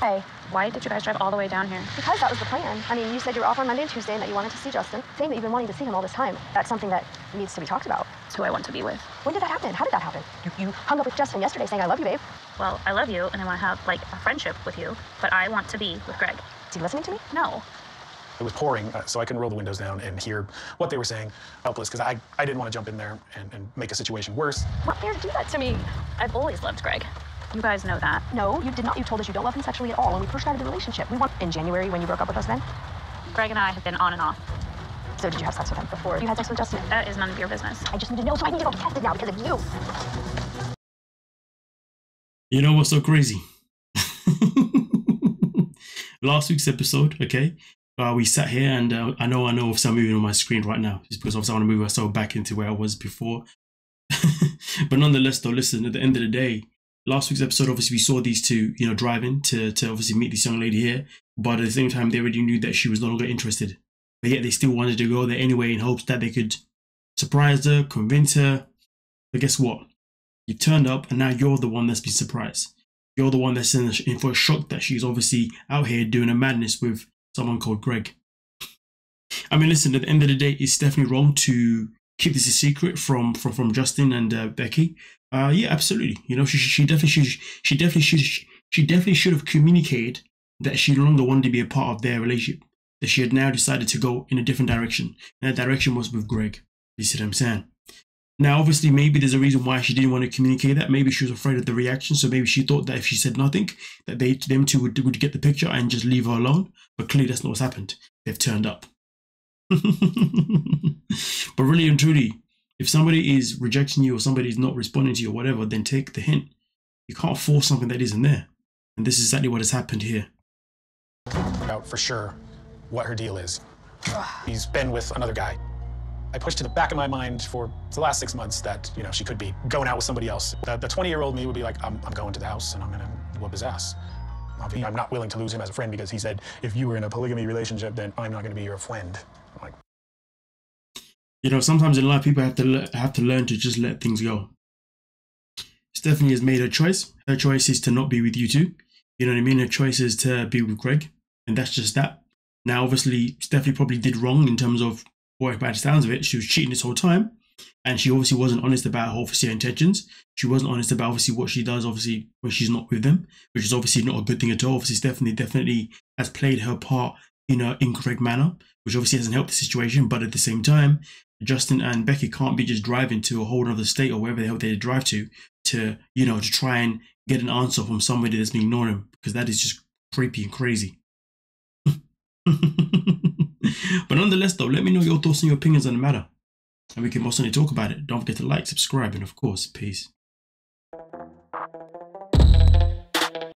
Hey, Why did you guys drive all the way down here? because that was the plan. I mean, you said you were off on Monday and Tuesday and that you wanted to see Justin, saying that you've been wanting to see him all this time. That's something that needs to be talked about. It's who I want to be with. When did that happen? How did that happen? You, you hung up with Justin yesterday saying, I love you, babe. Well, I love you and I want to have like a friendship with you, but I want to be with Greg. Is he listening to me? No. It was pouring, uh, so I couldn't roll the windows down and hear what they were saying. Helpless, because I, I didn't want to jump in there and, and make a situation worse. What fair to do that to me? I've always loved Greg. You guys know that. No, you did not. You told us you don't love him sexually at all when we first started the relationship. We want in January when you broke up with us then. Greg and I have been on and off. So did you have sex with him before you had sex with Justin? That is none of your business. I just need to know so I need to go tested now because of you. You know what's so crazy? Last week's episode, okay, uh, we sat here and uh, I know I know if I'm moving on my screen right now, just because obviously I want to move myself back into where I was before. but nonetheless, though, listen, at the end of the day, last week's episode, obviously we saw these two, you know, driving to to obviously meet this young lady here, but at the same time, they already knew that she was no longer interested. But yet they still wanted to go there anyway in hopes that they could surprise her, convince her. But guess what? You turned up and now you're the one that's been surprised. You're the one that's in, in for a shock that she's obviously out here doing a madness with someone called Greg. I mean, listen, at the end of the day, it's definitely wrong to keep this a secret from from, from Justin and uh, Becky. Uh, yeah, absolutely. You know, she, she definitely should, she definitely should, she definitely should have communicated that she no longer wanted to be a part of their relationship. That she had now decided to go in a different direction. And that direction was with Greg. You see what I'm saying? Now, obviously, maybe there's a reason why she didn't want to communicate that. Maybe she was afraid of the reaction. So maybe she thought that if she said nothing, that they them two would, would get the picture and just leave her alone. But clearly, that's not what's happened. They've turned up. but really and truly, if somebody is rejecting you or somebody is not responding to you or whatever, then take the hint. You can't force something that isn't there. And this is exactly what has happened here. Out for sure what her deal is. He's been with another guy. I pushed to the back of my mind for the last six months that, you know, she could be going out with somebody else. The 20-year-old me would be like, I'm, I'm going to the house and I'm gonna whoop his ass. I'm not willing to lose him as a friend because he said, if you were in a polygamy relationship, then I'm not gonna be your friend. I'm like, You know, sometimes in life, people have to have to learn to just let things go. Stephanie has made her choice. Her choice is to not be with you two. You know what I mean? Her choice is to be with Greg, and that's just that. Now, obviously, Stephanie probably did wrong in terms of, or by the sounds of it, she was cheating this whole time, and she obviously wasn't honest about her obviously her intentions. She wasn't honest about obviously what she does, obviously when she's not with them, which is obviously not a good thing at all. Obviously, Stephanie definitely has played her part in an incorrect manner, which obviously hasn't helped the situation. But at the same time, Justin and Becky can't be just driving to a whole other state or wherever the hell they drive to to, you know, to try and get an answer from somebody that's been ignoring them because that is just creepy and crazy. but nonetheless, though, let me know your thoughts and your opinions on the matter. And we can most certainly talk about it. Don't forget to like, subscribe, and of course, peace.